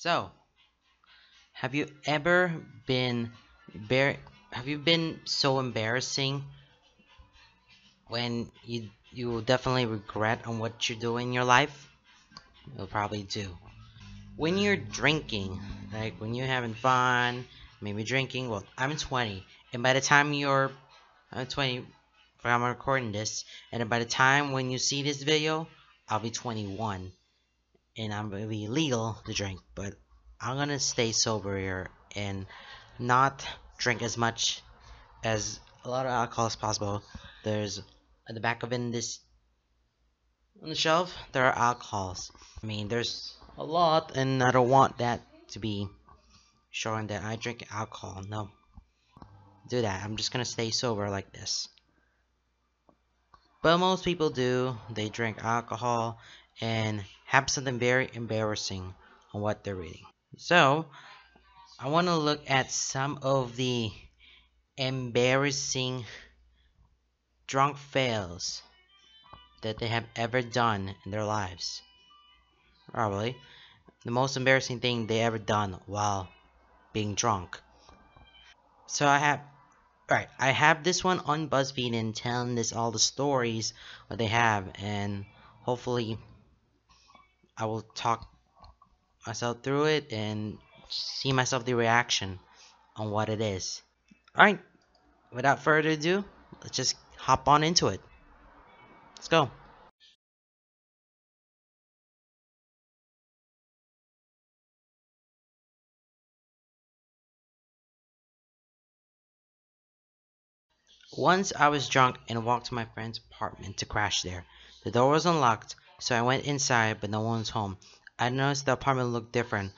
So, have you ever been have you been so embarrassing when you you will definitely regret on what you do in your life? You'll probably do. When you're drinking, like when you're having fun, maybe drinking, well, I'm 20, and by the time you're I'm 20 I'm recording this, and by the time when you see this video, I'll be 21 and I'm gonna be legal to drink, but I'm gonna stay sober here and not drink as much as a lot of alcohol as possible. There's at the back of in this on the shelf there are alcohols. I mean there's a lot and I don't want that to be showing that I drink alcohol. No. Do that. I'm just gonna stay sober like this. But most people do. They drink alcohol and have something very embarrassing on what they're reading. So, I want to look at some of the embarrassing drunk fails that they have ever done in their lives. Probably the most embarrassing thing they ever done while being drunk. So I have right, I have this one on BuzzFeed and telling this all the stories what they have and hopefully I will talk myself through it and see myself the reaction on what it is. Alright, without further ado, let's just hop on into it. Let's go. Once I was drunk and walked to my friend's apartment to crash there. The door was unlocked, so I went inside, but no one was home. I noticed the apartment looked different,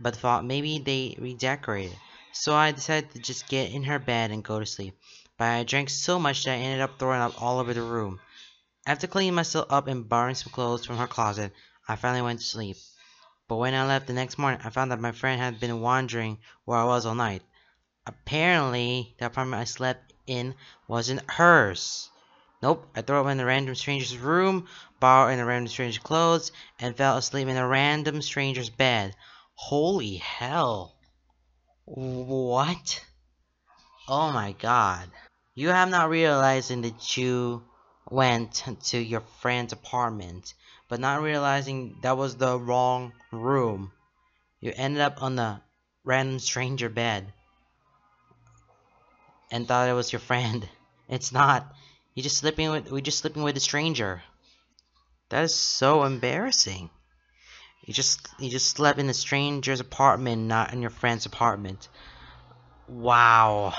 but thought maybe they redecorated. So I decided to just get in her bed and go to sleep. But I drank so much that I ended up throwing up all over the room. After cleaning myself up and borrowing some clothes from her closet, I finally went to sleep. But when I left the next morning, I found that my friend had been wandering where I was all night. Apparently, the apartment I slept in wasn't hers. Nope, I threw up in a random stranger's room, borrowed in a random stranger's clothes, and fell asleep in a random stranger's bed. Holy hell. What? Oh my god. You have not realizing that you went to your friend's apartment, but not realizing that was the wrong room. You ended up on the random stranger bed and thought it was your friend. It's not. You just sleeping with we just sleeping with a stranger. That is so embarrassing. You just you just slept in a stranger's apartment, not in your friend's apartment. Wow.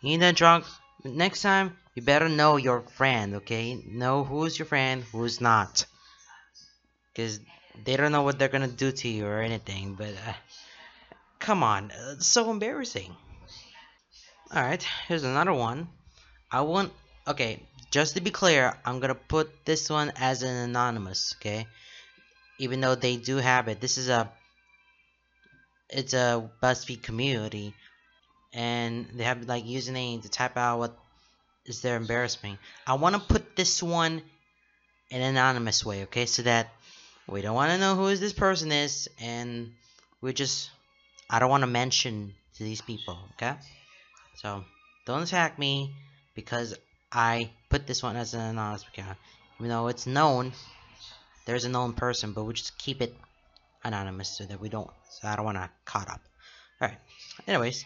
You a drunk next time you better know your friend, okay? Know who's your friend, who's not. Cause they don't know what they're gonna do to you or anything, but uh, come on, it's so embarrassing. Alright, here's another one. I want, okay, just to be clear, I'm gonna put this one as an anonymous, okay? Even though they do have it. This is a, it's a BuzzFeed community, and they have like username to type out what is their embarrassment. I want to put this one in an anonymous way, okay? So that we don't want to know who this person is, and we just, I don't want to mention to these people, okay? So, don't attack me because I put this one as an anonymous account. Even though it's known, there's a known person, but we just keep it anonymous so that we don't, so I don't want to caught up. Alright, anyways,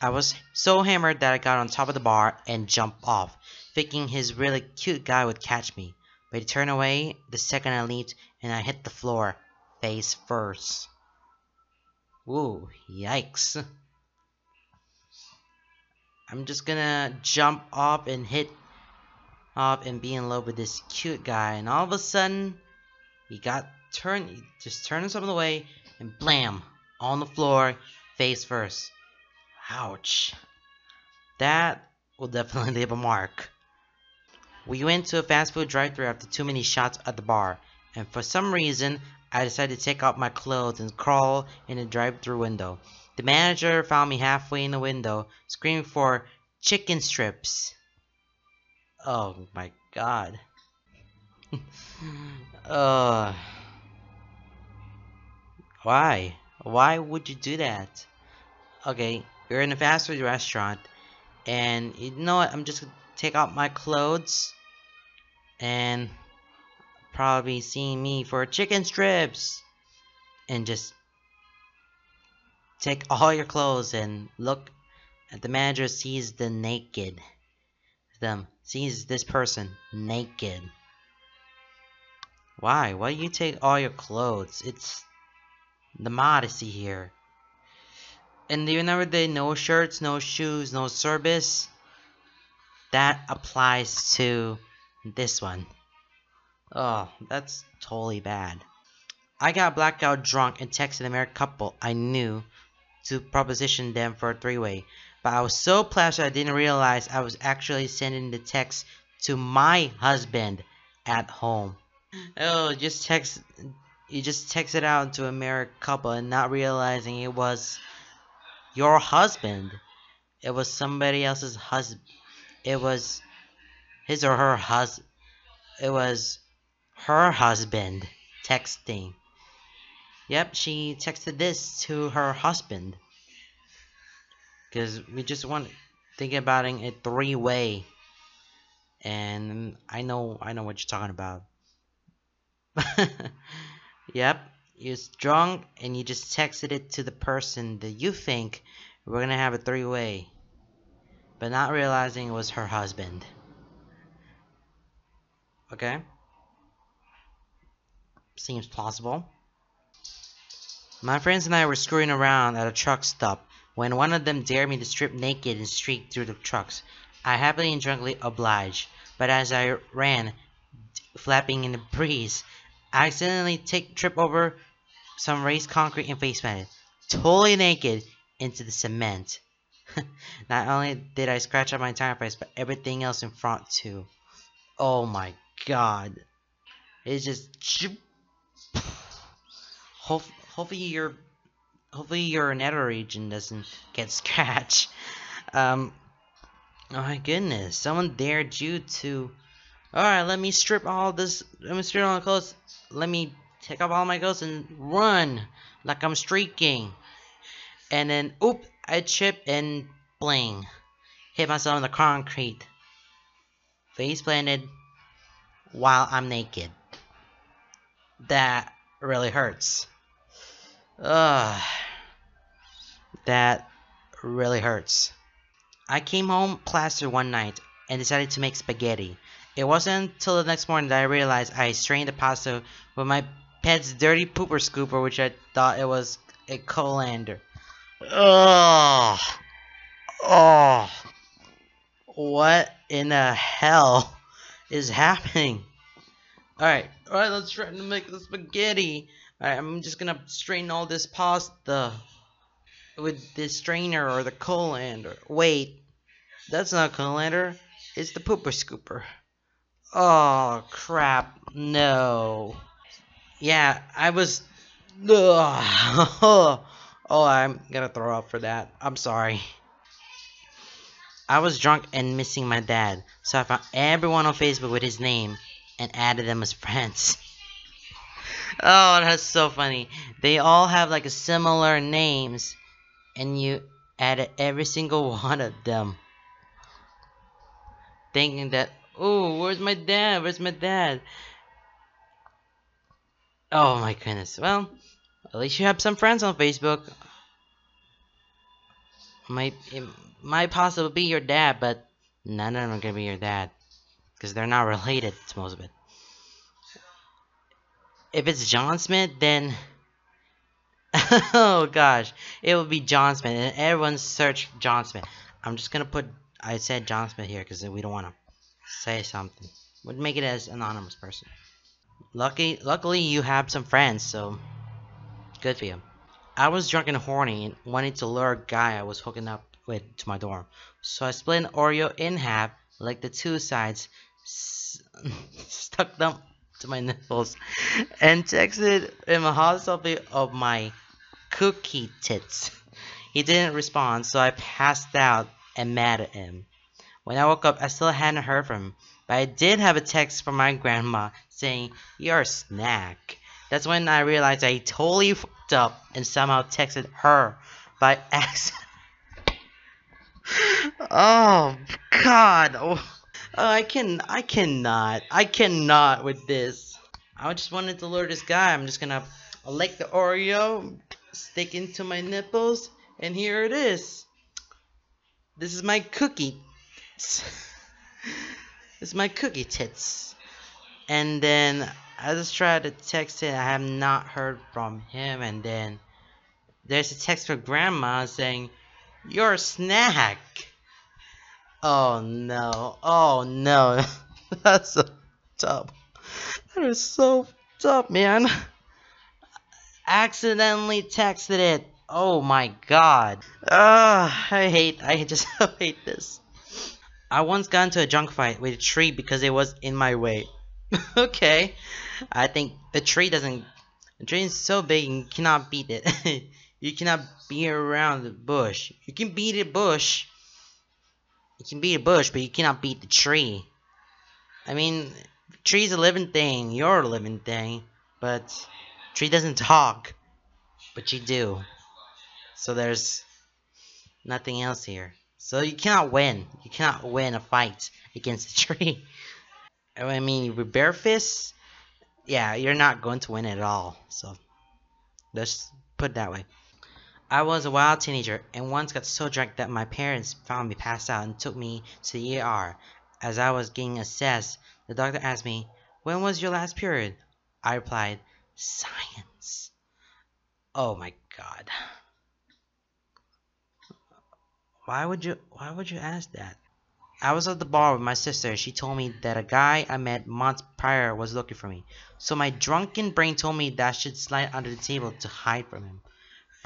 I was so hammered that I got on top of the bar and jumped off, thinking his really cute guy would catch me. But he turned away the second I leaped and I hit the floor, face first. Ooh, yikes. I'm just gonna jump off and hit off and be in love with this cute guy. And all of a sudden, he got turned, he just turned himself in the way and blam, on the floor, face first. Ouch. That will definitely leave a mark. We went to a fast food drive-thru after too many shots at the bar, and for some reason, I decided to take off my clothes and crawl in the drive-thru window. The manager found me halfway in the window, screaming for chicken strips. Oh my god. uh, Why? Why would you do that? Okay, you're in a fast food restaurant, and you know what? I'm just gonna take out my clothes, and probably seeing me for chicken strips, and just take all your clothes and look at the manager sees the naked them sees this person naked. Why? Why do you take all your clothes? It's the modesty here. And do you remember the no shirts no shoes no service? That applies to this one. Oh that's totally bad. I got blackout drunk and texted a married couple I knew to proposition them for a three-way. But I was so plastered I didn't realize I was actually sending the text to my husband at home. Oh, just text you just texted out to a married couple and not realizing it was your husband. It was somebody else's husband. It was his or her husband. It was her husband texting. Yep, she texted this to her husband. Because we just want thinking about it a three-way. And I know I know what you're talking about. yep, you're drunk and you just texted it to the person that you think we're gonna have a three-way. But not realizing it was her husband. Okay? Seems plausible. My friends and I were screwing around at a truck stop when one of them dared me to strip naked and streak through the trucks. I happily and drunkenly obliged, but as I ran, flapping in the breeze, I accidentally take, trip over some raised concrete and face planted, totally naked, into the cement. Not only did I scratch up my entire face, but everything else in front too. Oh my god. It's just... Hope hopefully your hopefully your nether region doesn't get scratched. Um, oh my goodness, someone dared you to. Alright, let me strip all this. Let me strip all my clothes. Let me take off all my clothes and run like I'm streaking. And then, oop, I trip and bling. Hit myself in the concrete. Face planted while I'm naked. That really hurts. Ugh. That really hurts. I came home plastered one night and decided to make spaghetti. It wasn't until the next morning that I realized I strained the pasta with my pet's dirty pooper scooper, which I thought it was a colander. Ugh. Oh. What in the hell is happening? Alright, alright, let's try to make the spaghetti. Alright, I'm just gonna strain all this pasta with this strainer or the colander. Wait, that's not colander. It's the pooper scooper. Oh, crap. No. Yeah, I was... Ugh. oh, I'm gonna throw up for that. I'm sorry. I was drunk and missing my dad, so I found everyone on Facebook with his name and added them as friends. Oh, that's so funny. They all have like a similar names, and you added every single one of them, thinking that, oh, where's my dad? Where's my dad? Oh my goodness. Well, at least you have some friends on Facebook. Might it might possibly be your dad, but none of them are gonna be your dad because they're not related to most of it if it's John Smith, then oh gosh, it would be John Smith, and everyone search John Smith. I'm just gonna put I said John Smith here because we don't want to say something. Would make it as anonymous person. Lucky, luckily you have some friends, so good for you. I was drunk and horny and wanted to lure a guy I was hooking up with to my dorm, so I split an Oreo in half, like the two sides, stuck them to my nipples and texted him a hot selfie of my cookie tits. He didn't respond, so I passed out and mad at him. When I woke up, I still hadn't heard from him, but I did have a text from my grandma saying, You're a snack. That's when I realized I totally fucked up and somehow texted her by accident. oh God! Oh, I can, I cannot, I cannot with this. I just wanted to lure this guy. I'm just gonna lick the Oreo, stick into my nipples, and here it is. This is my cookie. this is my cookie tits. And then I just tried to text it. I have not heard from him. And then there's a text from grandma saying, You're a snack. Oh no. Oh no. That's so dumb. That is so dumb, man. Accidentally texted it. Oh my god. Ah, I hate, I just hate this. I once got into a junk fight with a tree because it was in my way. okay. I think the tree doesn't, the tree is so big you cannot beat it. you cannot beat around the bush. You can beat a bush. You can beat a bush, but you cannot beat the tree. I mean, tree's a living thing. You're a living thing. But tree doesn't talk. But you do. So there's nothing else here. So you cannot win. You cannot win a fight against the tree. I mean, with bare fists, yeah, you're not going to win at all. So let's put it that way. I was a wild teenager and once got so drunk that my parents found me passed out and took me to the ER. As I was getting assessed, the doctor asked me, When was your last period? I replied, Science. Oh my god. Why would you why would you ask that? I was at the bar with my sister. She told me that a guy I met months prior was looking for me. So my drunken brain told me that I should slide under the table to hide from him.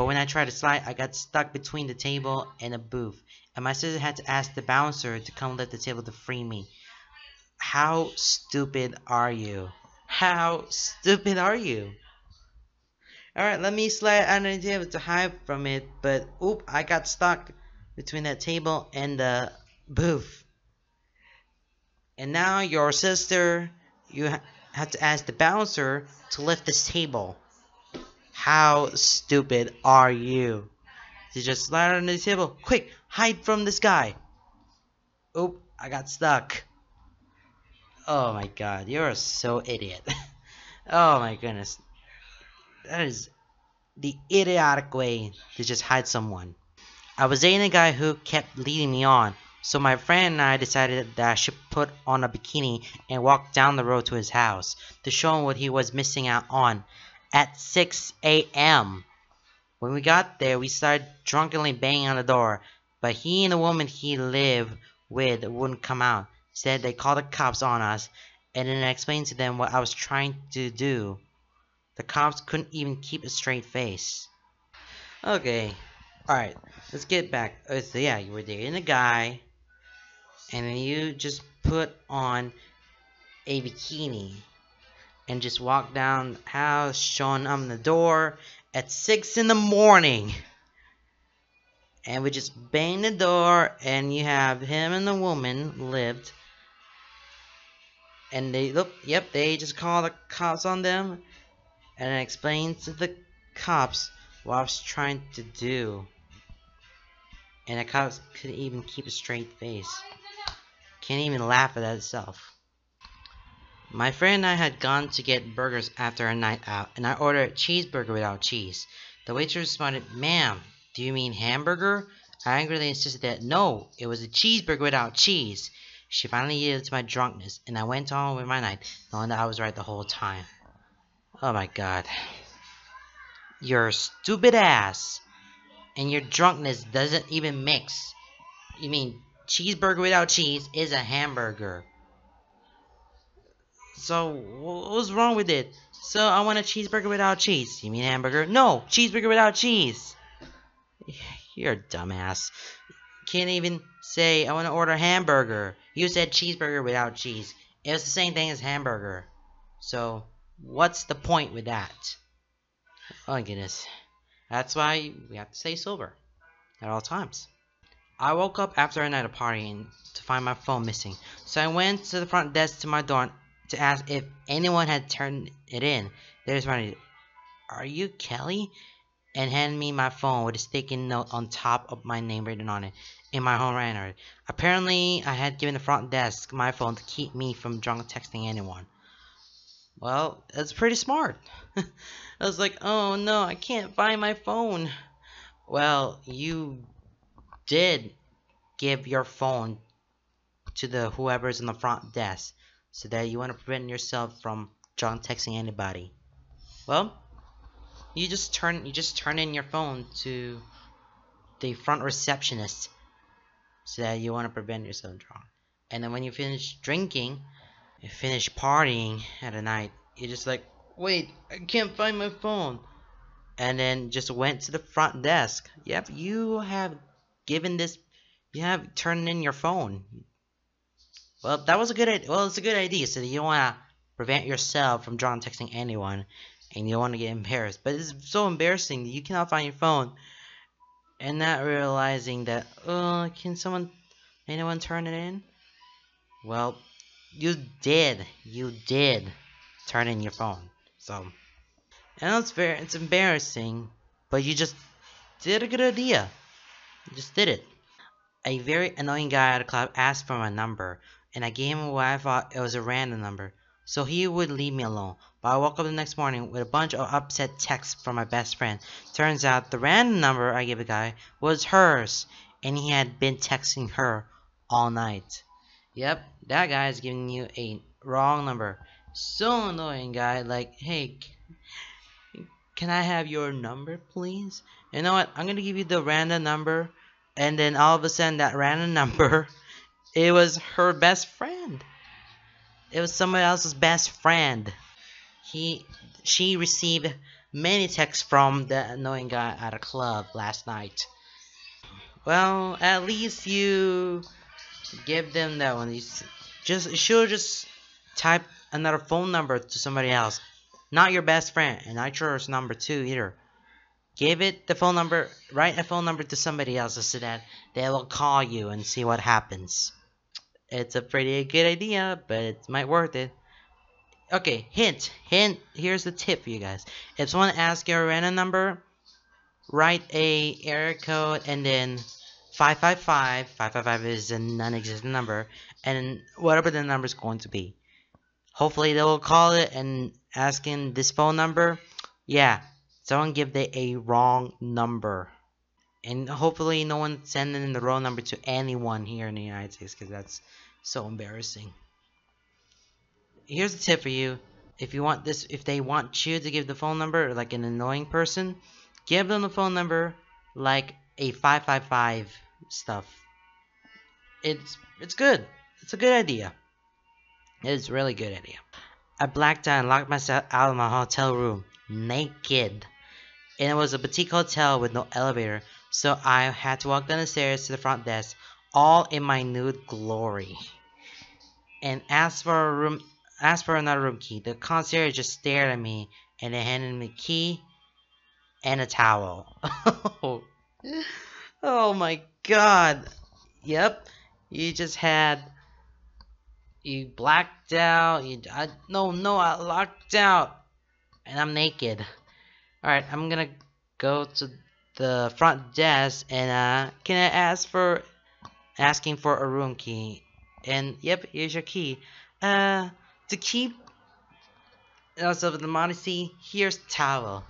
But when I tried to slide, I got stuck between the table and a booth. And my sister had to ask the bouncer to come lift the table to free me. How stupid are you? How stupid are you? Alright, let me slide under the table to hide from it. But, oop, I got stuck between that table and the booth. And now your sister, you ha have to ask the bouncer to lift this table. How stupid are you? You just slide under the table. Quick, hide from this guy. Oop, I got stuck. Oh my god, you're so idiot. oh my goodness. That is the idiotic way to just hide someone. I was dating a guy who kept leading me on, so my friend and I decided that I should put on a bikini and walk down the road to his house to show him what he was missing out on at 6 a.m. When we got there, we started drunkenly banging on the door, but he and the woman he lived with wouldn't come out. Said they called the cops on us, and then I explained to them what I was trying to do. The cops couldn't even keep a straight face. Okay, alright, let's get back. Uh, so yeah, you were dating a guy, and then you just put on a bikini and just walk down the house showing them the door at 6 in the morning. And we just bang the door and you have him and the woman lived. And they look, yep, they just call the cops on them. And I explained to the cops what I was trying to do. And the cops couldn't even keep a straight face. Can't even laugh at itself. My friend and I had gone to get burgers after a night out, and I ordered a cheeseburger without cheese. The waitress responded, Ma'am, do you mean hamburger? I angrily insisted that no, it was a cheeseburger without cheese. She finally yielded to my drunkenness, and I went on with my night, knowing that I was right the whole time. Oh my god. Your stupid ass and your drunkenness doesn't even mix. You mean cheeseburger without cheese is a hamburger. So, what's wrong with it? So, I want a cheeseburger without cheese. You mean hamburger? No, cheeseburger without cheese. You're a dumbass. Can't even say, I want to order hamburger. You said cheeseburger without cheese. It was the same thing as hamburger. So, what's the point with that? Oh my goodness. That's why we have to stay sober. At all times. I woke up after a night of partying to find my phone missing. So I went to the front desk to my door to ask if anyone had turned it in. they responded, Are you Kelly? And handed me my phone with a sticky note on top of my name written on it in my home handwriting. Apparently, I had given the front desk my phone to keep me from drunk texting anyone. Well, that's pretty smart. I was like, oh no, I can't find my phone. Well, you did give your phone to the whoever's in the front desk so that you want to prevent yourself from drunk texting anybody. Well, you just turn you just turn in your phone to the front receptionist so that you want to prevent yourself drunk. And then when you finish drinking, you finish partying at a night, you're just like, wait, I can't find my phone. And then just went to the front desk. Yep, you have given this, you have turned in your phone. Well, that was a good, well, it's a good idea. So you don't want to prevent yourself from drunk texting anyone, and you don't want to get embarrassed. But it's so embarrassing that you cannot find your phone and not realizing that, oh, can someone, anyone turn it in? Well, you did, you did turn in your phone. So, and it's very, it's embarrassing, but you just did a good idea. You just did it. A very annoying guy at a club asked for my number, and I gave him what I thought it was a random number, so he would leave me alone. But I woke up the next morning with a bunch of upset texts from my best friend. Turns out the random number I gave the guy was hers, and he had been texting her all night. Yep, that guy is giving you a wrong number. So annoying, guy. Like, hey, can I have your number, please? You know what? I'm gonna give you the random number, and then all of a sudden, that random number, it was her best friend. It was somebody else's best friend he she received many texts from the annoying guy at a club last night. Well, at least you give them that one. You just should just type another phone number to somebody else, not your best friend, and not yours number two either. Give it the phone number, write a phone number to somebody else so that they will call you and see what happens. It's a pretty good idea, but it might worth it. Okay, hint, hint. Here's the tip for you guys. If someone asks your random number, write a error code and then 555. 555 is a non-existent number, and whatever the number is going to be. Hopefully they will call it and asking this phone number. Yeah, someone give the a wrong number. And hopefully no one sending the wrong number to anyone here in the United States because that's so embarrassing here's a tip for you. If you want this, if they want you to give the phone number like an annoying person, give them the phone number like a 555 stuff. It's it's good. It's a good idea. It's a really good idea. I blacked out and locked myself out of my hotel room naked. And it was a boutique hotel with no elevator, so I had to walk down the stairs to the front desk, all in my nude glory. And asked for a room asked for another room key. The concierge just stared at me and handed me a key and a towel. oh my god. Yep. You just had you blacked out. You I no no I locked out and I'm naked. Alright, I'm gonna go to the front desk and uh can I ask for asking for a room key? And yep, here's your key. Uh to keep us of the modesty, here's towel.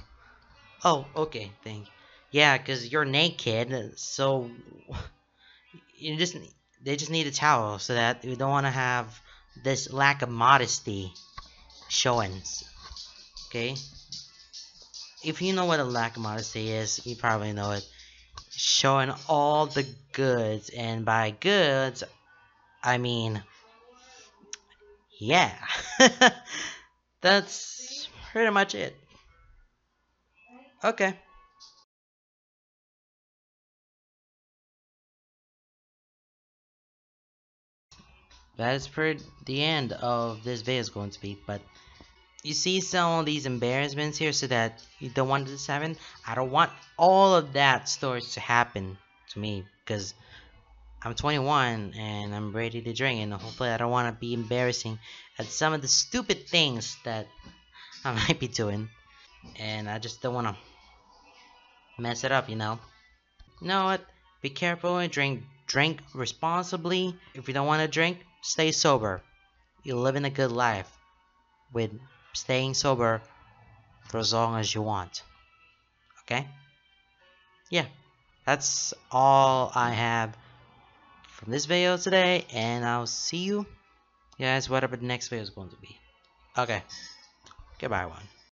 Oh, okay, thank you. Yeah, because you're naked, so you just they just need a towel so that we don't want to have this lack of modesty showing. Okay? If you know what a lack of modesty is, you probably know it. Showing all the goods, and by goods, I mean yeah, that's pretty much it. Okay. That is pretty the end of this video is going to be, but you see some of these embarrassments here so that you don't want this to happen. I don't want all of that stories to happen to me because I'm 21 and I'm ready to drink and hopefully I don't want to be embarrassing at some of the stupid things that I might be doing. And I just don't want to mess it up, you know. You know what? Be careful and drink drink responsibly. If you don't want to drink, stay sober. You're living a good life with staying sober for as long as you want. Okay? Yeah. That's all I have from this video today and I'll see you guys whatever the next video is going to be. Okay. Goodbye, one.